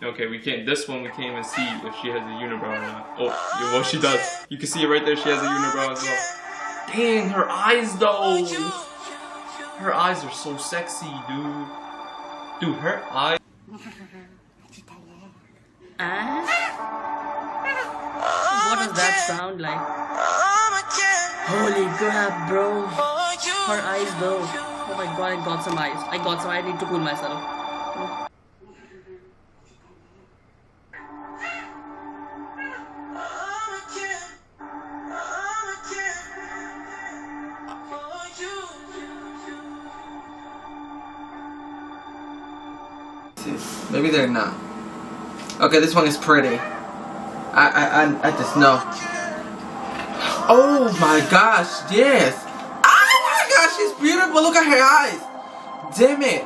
Okay, we can't. This one we can't even see if she has a unibrow or not. Oh, well she does. You can see it right there. She has a unibrow as well. Dang, her eyes though. Her eyes are so sexy, dude. Dude, her eyes. Ah? What does that sound like? Holy crap, bro. Her eyes though. Oh my god, I got some eyes. I got some. I need to cool myself. Maybe they're not. Okay, this one is pretty. I I I, I just know. Oh my gosh, yes. Oh my gosh, she's beautiful. Look at her eyes. Damn it.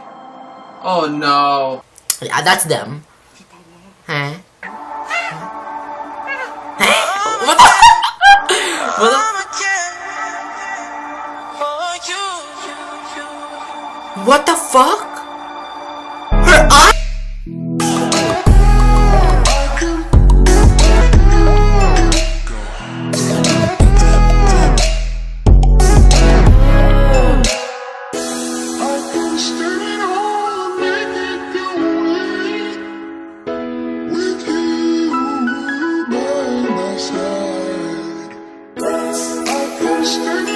Oh no. Yeah, that's them. Huh? Huh? What the? What the? What the fuck? monster.